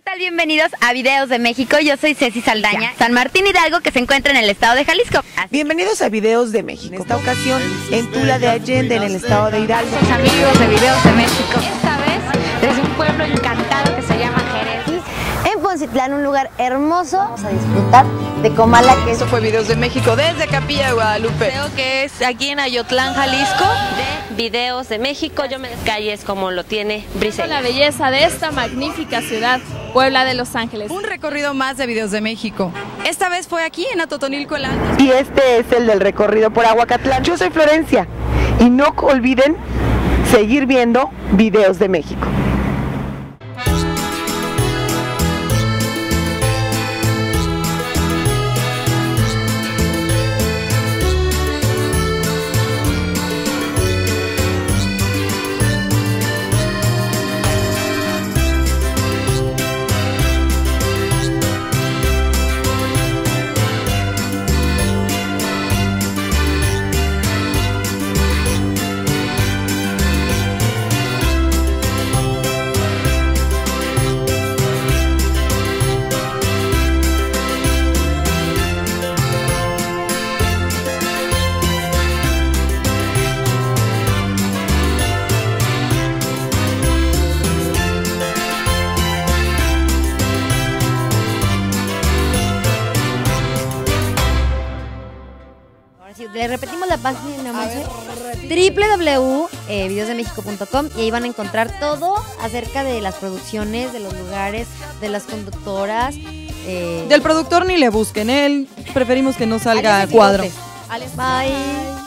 ¿qué tal? Bienvenidos a Videos de México. Yo soy Ceci Saldaña, San Martín Hidalgo, que se encuentra en el estado de Jalisco. Así Bienvenidos a Videos de México. En esta ocasión, en Tula de Allende, en el estado de Hidalgo. amigos de Videos de México. En Poncitlán, un lugar hermoso. Vamos a disfrutar de Comala, que es Esto fue Videos de México desde Capilla de Guadalupe. Creo que es aquí en Ayotlán, Jalisco, de videos de México. Yo me calles como lo tiene con Briseña. la belleza de esta magnífica ciudad, Puebla de Los Ángeles. Un recorrido más de Videos de México. Esta vez fue aquí en Atotonilco el Alto. Y este es el del recorrido por Aguacatlán. Yo soy Florencia. Y no olviden seguir viendo Videos de México. Le repetimos la página más www.videosdemexico.com y ahí van a encontrar todo acerca de las producciones, de los lugares, de las conductoras. eh, Del productor ni le busquen, él preferimos que no salga cuadro. Bye.